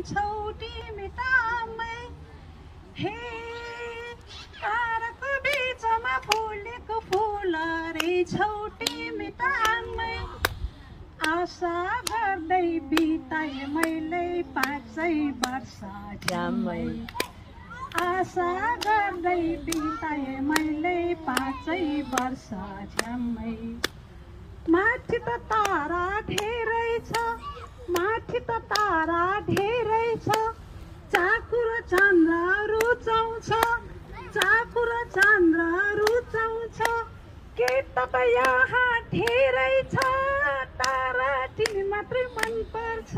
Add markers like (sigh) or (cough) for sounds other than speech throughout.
तिमी तामै हे ताराको बिचमा फुलेको फुल रहेछौ तिमी तामै आशा गर्दै बिताए मैले पाँचै वर्ष झ्याम्मै आशा गर्दै बिताए मैले पाँचै वर्ष झ्याम्मै माथि त तारा धेरै छ माथि त तारा धेरै छ चाकु र चन्द्र रुचाउँछ चाकु र चन्द्र रुचाउँछ। के त यहाँ धेरै छ? तारा तिमी मात्रै मनपर्छ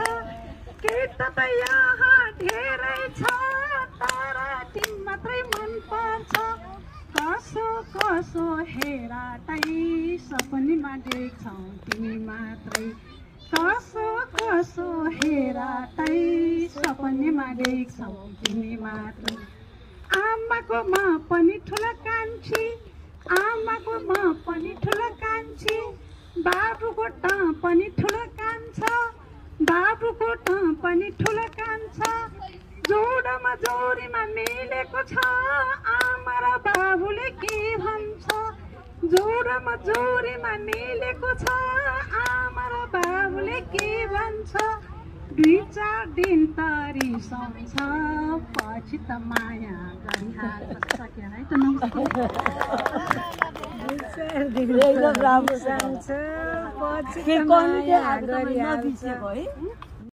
के त यहाँ धेरै छ? तारा तिमी मात्रै मनपर्छ कसो कसो हेराटै सपनीमा देख्छौ तिमी मात्रै। कसो कसो हेराटै सपनीमा देख्छौ तिमी मात्रै। आमाको म पनि ठुलो कान्छी। आमाको म पनि ठुलो कान्छी। बाबुको ट पनि ठुलो कान्छ। बाबुको ट पनि ठुलो कान्छ। जोडमा जोडीमा मिलेको छ। आमा र बाबुले के भन्छ? जोडमा जोडीमा मिलेको छ। आमा र बाबुले के भन्छ? दुई चार दिन त रिसाउँछ पछि त माया गरिहाल्छ। है त नमस्कार। (laughs) पछि